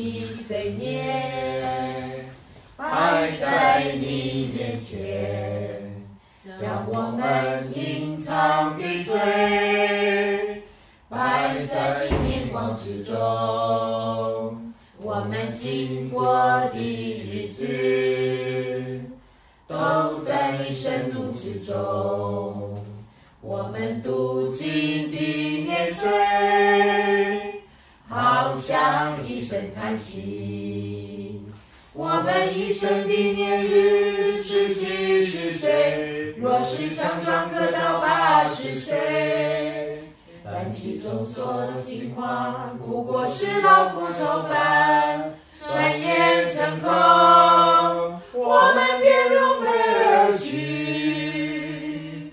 的罪孽，摆在你面前，将我们隐藏的罪摆在你面光之中。我们经过的日子，都在你神怒之中。我们读经的年岁，好像一声叹息。我们一生的年日是七十岁，若是强壮可到八十岁。但其中所情况，不过是劳苦愁烦，转眼成空，我们便如飞而去。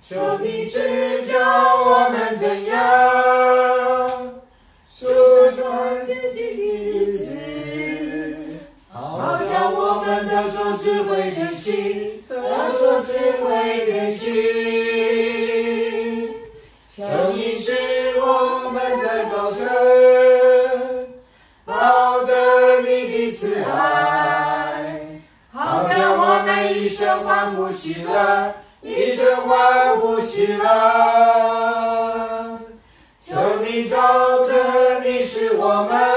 求你指教我们怎样的心，得着智慧的心。求你使我们在早晨报得你的慈爱，好像我们一生欢呼喜乐，一生欢呼喜乐。求你照着你使我们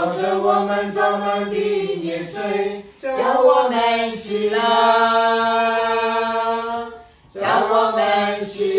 照着我们长大的年岁照我们希望照我们希